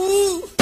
Ooh.